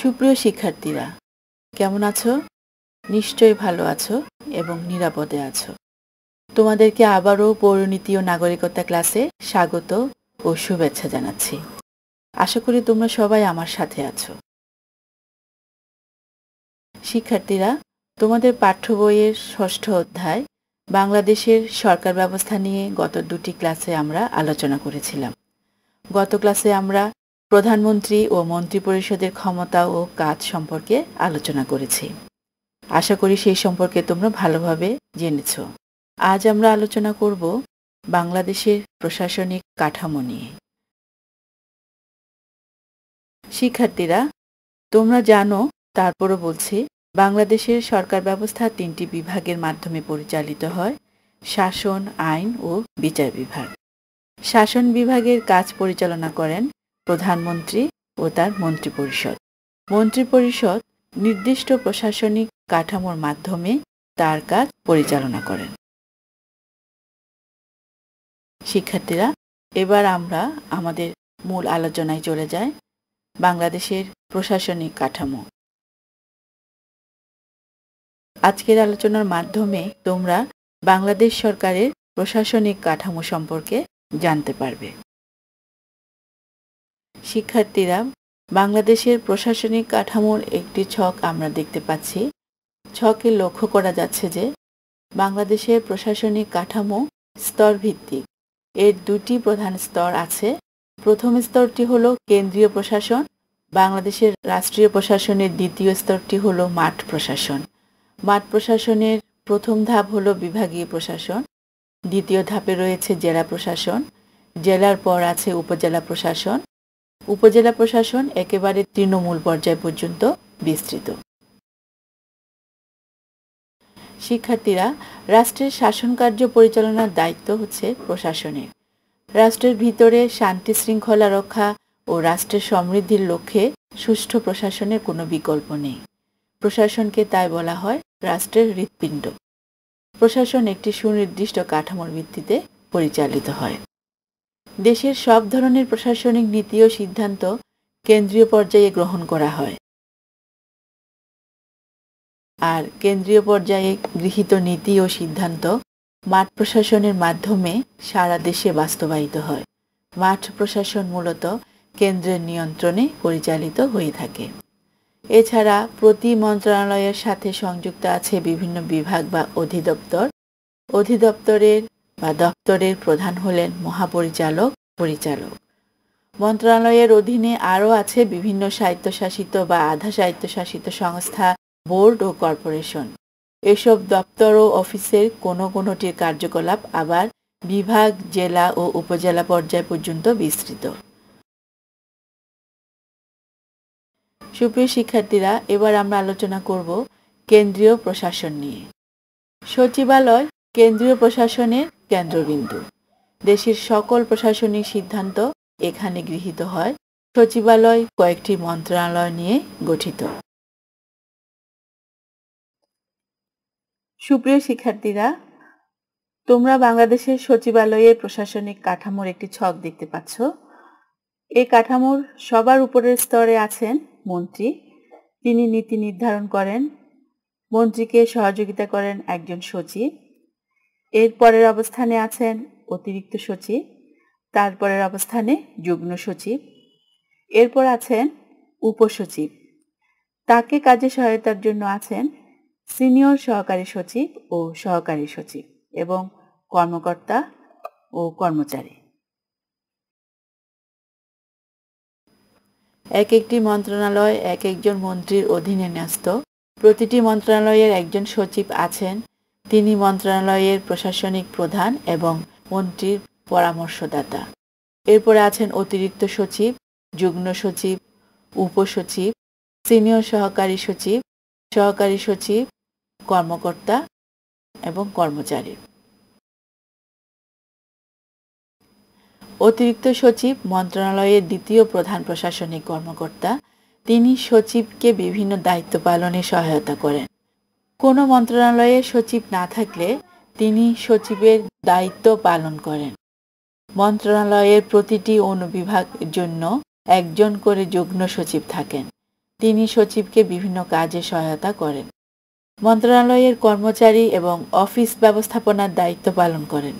সুপ্রিয় শিক্ষার্থীরা, কেমন আছো? নিশ্চয়ই ভালো আছো এবং নিরাপদে আছো। তোমাদেরকে আবারও পৌরনীতি ও নাগরিকতা ক্লাসে স্বাগত ও শুভেচ্ছা জানাচ্ছি। আশা করি তোমরা সবাই আমার সাথে আছো। শিক্ষার্থীরা, তোমাদের পাঠ্য বইয়ের ষষ্ঠ অধ্যায়, বাংলাদেশের সরকার ব্যবস্থা নিয়ে গত দুটি ক্লাসে আমরা আলোচনা করেছিলাম। গত ক্লাসে আমরা প্রধানমন্ত্রী ও মন্ত্রিপরিষদের ক্ষমতা ও কাজ সম্পর্কে আলোচনা করেছি। আশা করি সেই সম্পর্কে তোমরা ভালোভাবে জেনেছ। আজ আমরা আলোচনা করব বাংলাদেশের প্রশাসনিক কাঠামো নিয়ে। শিক্ষার্থীরা, তোমরা জানো, তারপরও বলছি, বাংলাদেশের সরকার ব্যবস্থা তিনটি বিভাগের মাধ্যমে পরিচালিত হয়, শাসন, আইন ও বিচার বিভাগ। শাসন বিভাগের কাজ পরিচালনা করেন প্রধানমন্ত্রী ও তার মন্ত্রিপরিষদ। মন্ত্রিপরিষদ নির্দিষ্ট প্রশাসনিক কাঠামোর মাধ্যমে তার কাজ পরিচালনা করেন। শিক্ষার্থীরা, এবার আমরা আমাদের মূল আলোচনায় চলে যাই বাংলাদেশের প্রশাসনিক কাঠামো। আজকের আলোচনার মাধ্যমে তোমরা বাংলাদেশ সরকারের প্রশাসনিক কাঠামো সম্পর্কে জানতে পারবে। শিক্ষার্থীরা, বাংলাদেশের প্রশাসনিক কাঠামোর একটি ছক আমরা দেখতে পাচ্ছি। ছকে লক্ষ্য করা যাচ্ছে যে, বাংলাদেশের প্রশাসনিক কাঠামো স্তর ভিত্তিক এর দুটি প্রধান স্তর আছে। প্রথম স্তরটি হল কেন্দ্রীয় প্রশাসন, বাংলাদেশের রাষ্ট্রীয় প্রশাসনের দ্বিতীয় স্তরটি হল মাঠ প্রশাসন। মাঠ প্রশাসনের প্রথম ধাপ হল বিভাগীয় প্রশাসন। দ্বিতীয় ধাপে রয়েছে জেলা প্রশাসন। জেলার পর আছে উপজেলা প্রশাসন। উপজেলা প্রশাসন একেবারে তৃণমূল পর্যায় পর্যন্ত বিস্তৃত। শিক্ষার্থীরা, রাষ্ট্রের শাসন কার্য পরিচালনার দায়িত্ব হচ্ছে প্রশাসনের। রাষ্ট্রের ভিতরে শান্তি শৃঙ্খলা রক্ষা ও রাষ্ট্রের সমৃদ্ধির লক্ষ্যে সুষ্ঠু প্রশাসনের কোনো বিকল্প নেই। প্রশাসনকে তাই বলা হয় রাষ্ট্রের হৃৎপিণ্ড। প্রশাসন একটি সুনির্দিষ্ট কাঠামোর ভিত্তিতে পরিচালিত হয়। দেশের সব ধরনের প্রশাসনিক নীতি ও সিদ্ধান্ত কেন্দ্রীয় পর্যায়ে গ্রহণ করা হয়। আর কেন্দ্রীয় পর্যায়ে গৃহীত নীতি ও সিদ্ধান্ত মাঠ প্রশাসনের মাধ্যমে সারা দেশে বাস্তবায়িত হয়। মাঠ প্রশাসন মূলত কেন্দ্রের নিয়ন্ত্রণে পরিচালিত হয়ে থাকে। এছাড়া প্রতি মন্ত্রণালয়ের সাথে সংযুক্ত আছে বিভিন্ন বিভাগ বা অধিদপ্তর। অধিদপ্তরের বা দপ্তরের প্রধান হলেন মহাপরিচালক, পরিচালক। মন্ত্রণালয়ের অধীনে আরও আছে বিভিন্ন স্বায়ত্তশাসিত বা আধা স্বায়ত্তশাসিত সংস্থা, বোর্ড ও কর্পোরেশন। এসব দপ্তর ও অফিসের কোনো কোনোটির কার্যকলাপ আবার বিভাগ, জেলা ও উপজেলা পর্যায় পর্যন্ত বিস্তৃত। সুপ্রিয় শিক্ষার্থীরা, এবার আমরা আলোচনা করব কেন্দ্রীয় প্রশাসন নিয়ে। সচিবালয়, কেন্দ্রীয় প্রশাসনের কেন্দ্রবিন্দু। দেশের সকল প্রশাসনিক সিদ্ধান্ত এখানে গৃহীত হয়। সচিবালয় কয়েকটি মন্ত্রণালয় নিয়ে গঠিত। সুপ্রিয় শিক্ষার্থীরা, তোমরা বাংলাদেশের সচিবালয়ের প্রশাসনিক কাঠামোর একটি ছক দেখতে পাচ্ছ। এই কাঠামোর সবার উপরের স্তরে আছেন মন্ত্রী। তিনি নীতি নির্ধারণ করেন। মন্ত্রীকে সহযোগিতা করেন একজন সচিব। এর পরের অবস্থানে আছেন অতিরিক্ত সচিব তারপরের অবস্থানে যুগ্ম সচিব, এরপর আছেন উপসচিব। তাকে কাজে সহায়তার জন্য আছেন সিনিয়র সহকারী সচিব ও সহকারী সচিব এবং কর্মকর্তা ও কর্মচারী। এক একটি মন্ত্রণালয় এক একজন মন্ত্রীর অধীনে ন্যস্ত। প্রতিটি মন্ত্রণালয়ের একজন সচিব আছেন তিনি মন্ত্রণালয়ের প্রশাসনিক প্রধান এবং মন্ত্রীর পরামর্শদাতা। এরপরে আছেন অতিরিক্ত সচিব, যুগ্ম সচিব, উপসচিব, সিনিয়র সহকারী সচিব সহকারী সচিব, কর্মকর্তা এবং কর্মচারী। অতিরিক্ত সচিব, মন্ত্রণালয়ের দ্বিতীয় প্রধান প্রশাসনিক কর্মকর্তা। তিনি সচিবকে বিভিন্ন দায়িত্ব পালনে সহায়তা করেন। কোনো মন্ত্রণালয়ে সচিব না থাকলে তিনি সচিবের দায়িত্ব পালন করেন। মন্ত্রণালয়ের প্রতিটি অনুবিভাগের জন্য একজন করে যুগ্ম সচিব থাকেন। তিনি সচিবকে বিভিন্ন কাজে সহায়তা করেন। মন্ত্রণালয়ের কর্মচারী এবং অফিস ব্যবস্থাপনার দায়িত্ব পালন করেন।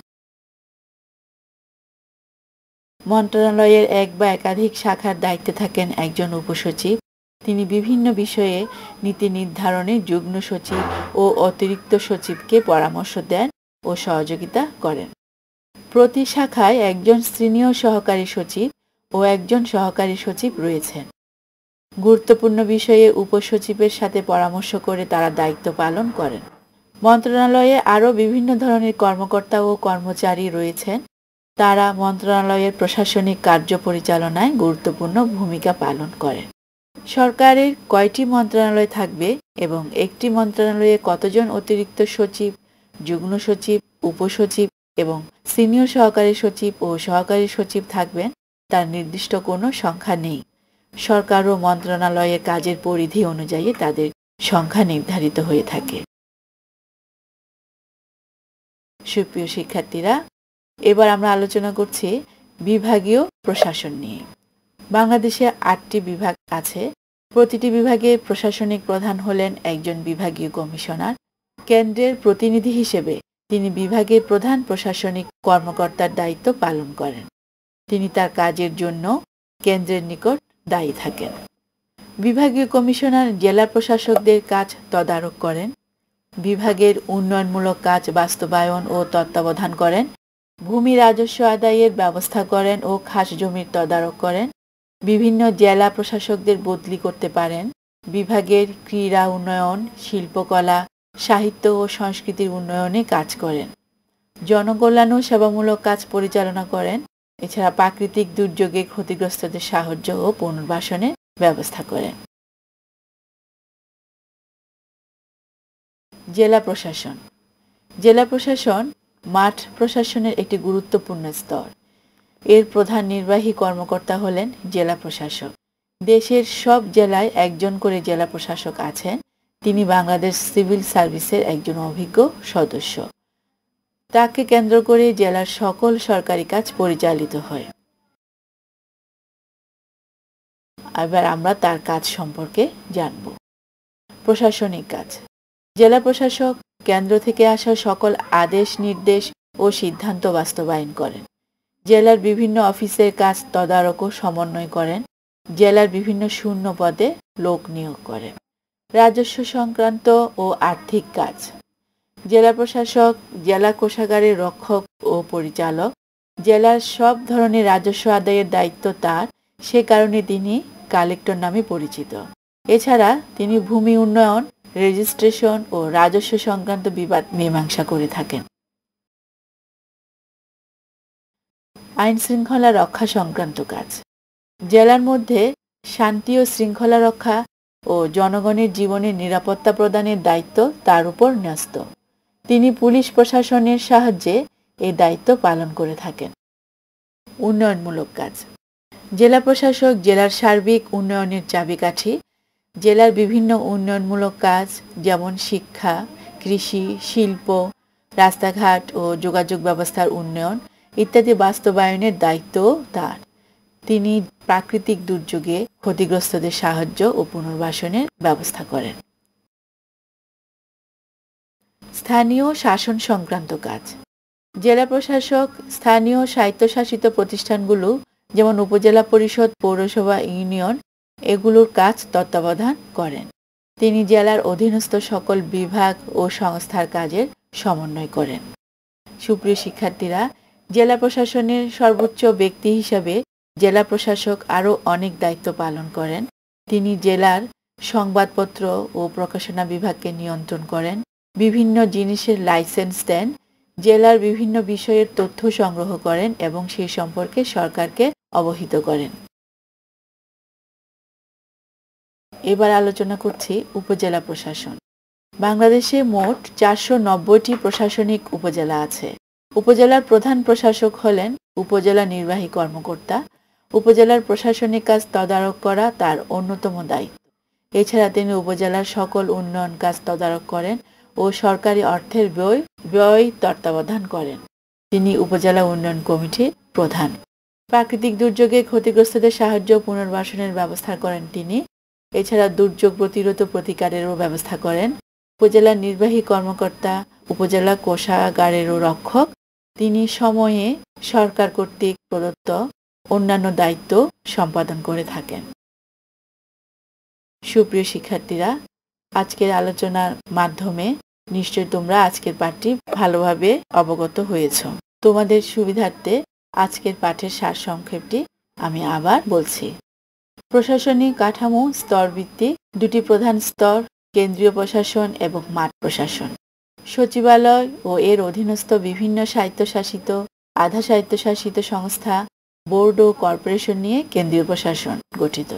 মন্ত্রণালয়ের এক বা একাধিক শাখার দায়িত্বে থাকেন একজন উপসচিব তিনি বিভিন্ন বিষয়ে নীতি নির্ধারণে যুগ্ম সচিব ও অতিরিক্ত সচিবকে পরামর্শ দেন ও সহযোগিতা করেন। প্রতি শাখায় একজন সিনিয়র সহকারী সচিব ও একজন সহকারী সচিব রয়েছেন। গুরুত্বপূর্ণ বিষয়ে উপসচিবের সাথে পরামর্শ করে তারা দায়িত্ব পালন করেন। মন্ত্রণালয়ে আরও বিভিন্ন ধরনের কর্মকর্তা ও কর্মচারী রয়েছেন। তারা মন্ত্রণালয়ের প্রশাসনিক কার্য পরিচালনায় গুরুত্বপূর্ণ ভূমিকা পালন করেন। সরকারের কয়টি মন্ত্রণালয় থাকবে এবং একটি মন্ত্রণালয়ে কতজন অতিরিক্ত সচিব, যুগ্ম সচিব, উপসচিব এবং সিনিয়র সহকারী সচিব ও সহকারী সচিব থাকবেন, তার নির্দিষ্ট কোনো সংখ্যা নেই। সরকার ও মন্ত্রণালয়ের কাজের পরিধি অনুযায়ী তাদের সংখ্যা নির্ধারিত হয়ে থাকে। সুপ্রিয় শিক্ষার্থীরা, এবার আমরা আলোচনা করছি বিভাগীয় প্রশাসন নিয়ে। বাংলাদেশে আটটি বিভাগ আছে। প্রতিটি বিভাগে প্রশাসনিক প্রধান হলেন একজন বিভাগীয় কমিশনার। কেন্দ্রের প্রতিনিধি হিসেবে তিনি বিভাগের প্রধান প্রশাসনিক কর্মকর্তার দায়িত্ব পালন করেন। তিনি তার কাজের জন্য কেন্দ্রের নিকট দায়ী থাকেন। বিভাগীয় কমিশনার জেলা প্রশাসকদের কাজ তদারক করেন। বিভাগের উন্নয়নমূলক কাজ বাস্তবায়ন ও তত্ত্বাবধান করেন। ভূমি রাজস্ব আদায়ের ব্যবস্থা করেন ও খাস জমির তদারক করেন। বিভিন্ন জেলা প্রশাসকদের বদলি করতে পারেন। বিভাগের ক্রীড়া উন্নয়ন, শিল্পকলা, সাহিত্য ও সংস্কৃতির উন্নয়নে কাজ করেন। জনকল্যাণ ও সেবামূলক কাজ পরিচালনা করেন। এছাড়া প্রাকৃতিক দুর্যোগে ক্ষতিগ্রস্তদের সাহায্য ও পুনর্বাসনের ব্যবস্থা করেন। জেলা প্রশাসন। জেলা প্রশাসন মাঠ প্রশাসনের একটি গুরুত্বপূর্ণ স্তর। এর প্রধান নির্বাহী কর্মকর্তা হলেন জেলা প্রশাসক। দেশের সব জেলায় একজন করে জেলা প্রশাসক আছেন। তিনি বাংলাদেশ সিভিল সার্ভিসের একজন অভিজ্ঞ সদস্য। তাকে কেন্দ্র করে জেলার সকল সরকারি কাজ পরিচালিত হয়। এবার আমরা তার কাজ সম্পর্কে জানব। প্রশাসনিক কাজ। জেলা প্রশাসক কেন্দ্র থেকে আসা সকল আদেশ, নির্দেশ ও সিদ্ধান্ত বাস্তবায়ন করেন। জেলার বিভিন্ন অফিসের কাজ তদারক ও সমন্বয় করেন। জেলার বিভিন্ন শূন্য পদে লোক নিয়োগ করেন। রাজস্ব সংক্রান্ত ও আর্থিক কাজ। জেলা প্রশাসক, জেলা কোষাগারের রক্ষক ও পরিচালক। জেলার সব ধরনের রাজস্ব আদায়ের দায়িত্ব তার। সে কারণে তিনি কালেক্টর নামে পরিচিত। এছাড়া তিনি ভূমি উন্নয়ন, রেজিস্ট্রেশন ও রাজস্ব সংক্রান্ত বিবাদ মীমাংসা করে থাকেন। আইন শৃঙ্খলা রক্ষা সংক্রান্ত কাজ। জেলার মধ্যে শান্তি ও শৃঙ্খলা রক্ষা ও জনগণের জীবনের নিরাপত্তা প্রদানের দায়িত্ব তার উপর ন্যস্ত। তিনি পুলিশ প্রশাসনের সাহায্যে এই দায়িত্ব পালন করে থাকেন। উন্নয়নমূলক কাজ। জেলা প্রশাসক, জেলার সার্বিক উন্নয়নের চাবিকাঠি, জেলার বিভিন্ন উন্নয়নমূলক কাজ যেমন শিক্ষা, কৃষি, শিল্প, রাস্তাঘাট ও যোগাযোগ ব্যবস্থার উন্নয়ন ইত্যাদি বাস্তবায়নের দায়িত্ব তার। তিনি প্রাকৃতিক দুর্যোগে ক্ষতিগ্রস্তদের সাহায্য ও পুনর্বাসনের ব্যবস্থা করেন। স্থানীয় শাসন সংক্রান্ত কাজ। জেলা প্রশাসক, স্থানীয় স্বায়ত্তশাসিত প্রতিষ্ঠানগুলো, যেমন উপজেলা পরিষদ, পৌরসভা, ইউনিয়ন, এগুলোর কাজ তত্ত্বাবধান করেন। তিনি জেলার অধীনস্থ সকল বিভাগ ও সংস্থার কাজের সমন্বয় করেন। সুপ্রিয় শিক্ষার্থীরা জেলা প্রশাসনের সর্বোচ্চ ব্যক্তি হিসাবে জেলা প্রশাসক আরও অনেক দায়িত্ব পালন করেন। তিনি জেলার সংবাদপত্র ও প্রকাশনা বিভাগকে নিয়ন্ত্রণ করেন। বিভিন্ন জিনিসের লাইসেন্স দেন। জেলার বিভিন্ন বিষয়ের তথ্য সংগ্রহ করেন এবং সেই সম্পর্কে সরকারকে অবহিত করেন। এবার আলোচনা করছি উপজেলা প্রশাসন। বাংলাদেশে মোট চারশো নব্বইটি প্রশাসনিক উপজেলা আছে। উপজেলার প্রধান প্রশাসক হলেন উপজেলা নির্বাহী কর্মকর্তা। উপজেলার প্রশাসনিক কাজ তদারক করা তার অন্যতম দায়িত্ব। এছাড়া তিনি উপজেলার সকল উন্নয়ন কাজ তদারক করেন ও সরকারি অর্থের ব্যয় ব্যয় তত্ত্বাবধান করেন। তিনি উপজেলা উন্নয়ন কমিটির প্রধান। প্রাকৃতিক দুর্যোগে ক্ষতিগ্রস্তদের সাহায্য পুনর্বাসনের ব্যবস্থা করেন তিনি। এছাড়া দুর্যোগ প্রতিরোধ প্রতিকারেরও ব্যবস্থা করেন। উপজেলা নির্বাহী কর্মকর্তা, উপজেলা কোষাগারেরও রক্ষক তিনি সময়ে সরকার কর্তৃক প্রদত্ত অন্যান্য দায়িত্ব সম্পাদন করে থাকেন। সুপ্রিয় শিক্ষার্থীরা, আজকের আলোচনার মাধ্যমে নিশ্চয় তোমরা আজকের পাঠটি ভালোভাবে অবগত হয়েছ। তোমাদের সুবিধার্থে আজকের পাঠের সার সংক্ষেপটি আমি আবার বলছি। প্রশাসনিক কাঠামো স্তরভিত্তিক দুটি প্রধান স্তর, কেন্দ্রীয় প্রশাসন এবং মাঠ প্রশাসন। সচিবালয় ও এর অধীনস্থ বিভিন্ন স্বায়ত্তশাসিত, আধা স্বায়ত্তশাসিত সংস্থা, বোর্ড ও কর্পোরেশন নিয়ে কেন্দ্রীয় প্রশাসন গঠিত।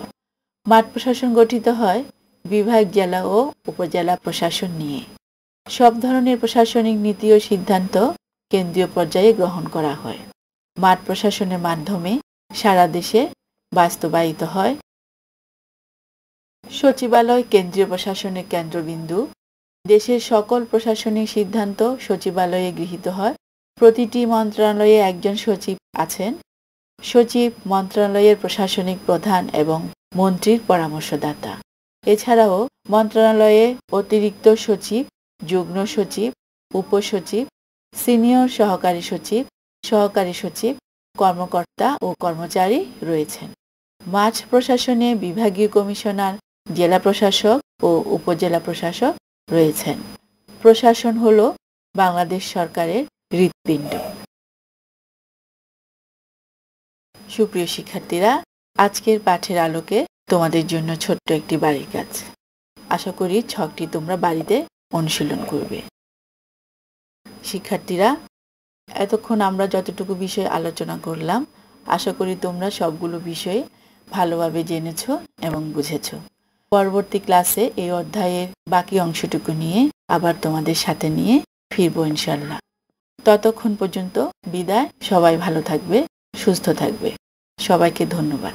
মাঠ প্রশাসন গঠিত হয় বিভাগ, জেলা ও উপজেলা প্রশাসন নিয়ে। সব ধরনের প্রশাসনিক নীতি ও সিদ্ধান্ত কেন্দ্রীয় পর্যায়ে গ্রহণ করা হয়। মাঠ প্রশাসনের মাধ্যমে সারা দেশে বাস্তবায়িত হয়। সচিবালয় কেন্দ্রীয় প্রশাসনের কেন্দ্রবিন্দু দেশের সকল প্রশাসনিক সিদ্ধান্ত সচিবালয়ে গৃহীত হয়। প্রতিটি মন্ত্রণালয়ে একজন সচিব আছেন। সচিব, মন্ত্রণালয়ের প্রশাসনিক প্রধান এবং মন্ত্রীর পরামর্শদাতা। এছাড়াও মন্ত্রণালয়ে অতিরিক্ত সচিব, যুগ্ম সচিব, উপসচিব, সিনিয়র সহকারী সচিব সহকারী সচিব, কর্মকর্তা ও কর্মচারী রয়েছেন। মাছ প্রশাসনে বিভাগীয় কমিশনার, জেলা প্রশাসক ও উপজেলা প্রশাসক রয়েছেন। প্রশাসন হল বাংলাদেশ সরকারের হৃৎপিণ্ড। সুপ্রিয় শিক্ষার্থীরা, আজকের পাঠের আলোকে তোমাদের জন্য ছোট্ট একটি বাড়ির কাজ। আশা করি ছকটি তোমরা বাড়িতে অনুশীলন করবে। শিক্ষার্থীরা, এতক্ষণ আমরা যতটুকু বিষয় আলোচনা করলাম, আশা করি তোমরা সবগুলো বিষয়ে ভালোভাবে জেনেছ এবং বুঝেছ। পরবর্তী ক্লাসে এই অধ্যায়ের বাকি অংশটুকু নিয়ে আবার তোমাদের সাথে নিয়ে ফিরবো ইনশাল্লাহ ততক্ষণ পর্যন্ত বিদায়, সবাই ভালো থাকবে, সুস্থ থাকবে। সবাইকে ধন্যবাদ।